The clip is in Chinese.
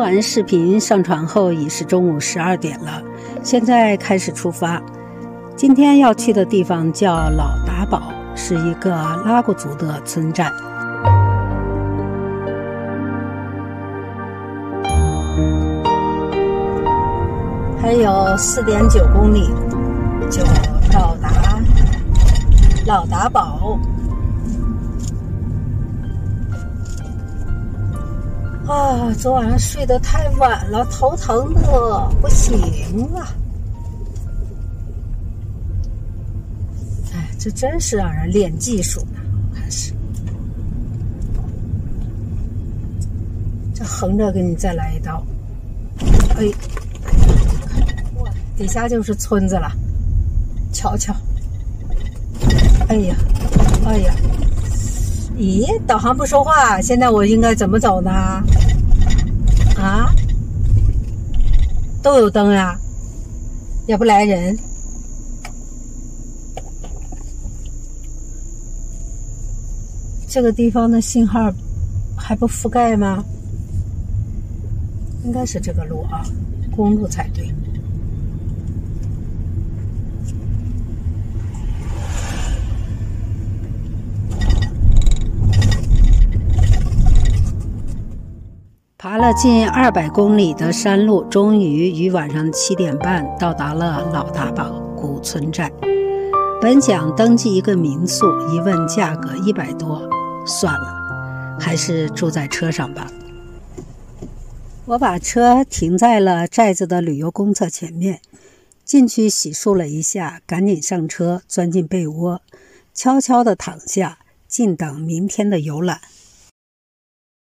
完视频上传后已是中午十二点了，现在开始出发。今天要去的地方叫老达堡，是一个拉祜族的村寨。还有四点九公里就到达老达堡。啊，昨晚上睡得太晚了，头疼的不行了。哎，这真是让人练技术呢，还是。这横着给你再来一刀，哎，底下就是村子了，瞧瞧。哎呀，哎呀。咦，导航不说话，现在我应该怎么走呢？啊，都有灯呀，也不来人。这个地方的信号还不覆盖吗？应该是这个路啊，公路才对。爬了近二百公里的山路，终于于晚上七点半到达了老达堡古村寨。本想登记一个民宿，一问价格一百多，算了，还是住在车上吧。我把车停在了寨子的旅游公厕前面，进去洗漱了一下，赶紧上车，钻进被窝，悄悄地躺下，静等明天的游览。